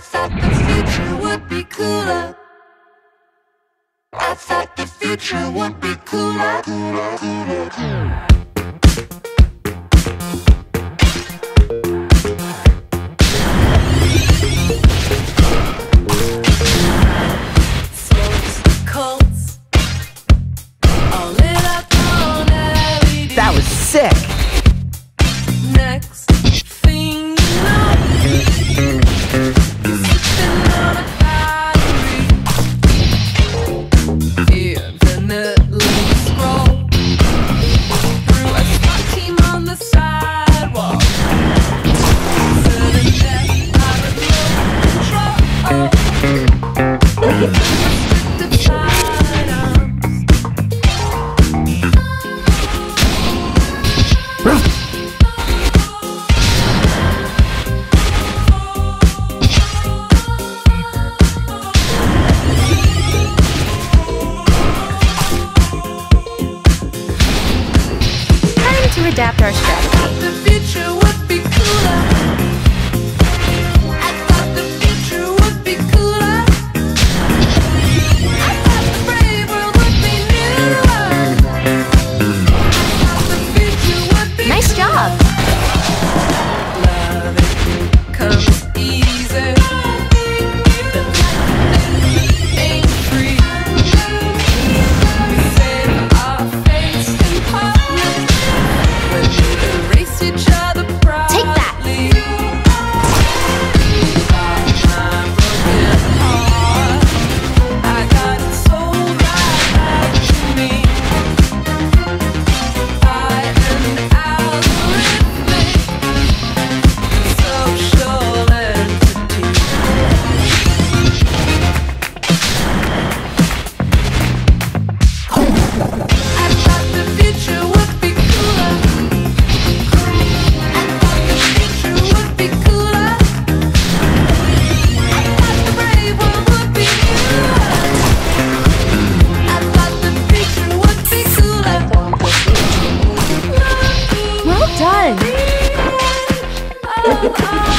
Thought the future would be cooler. I thought the future would be cooler, cooler, cooler, cooler. That was sick! adapt our strategy. oh.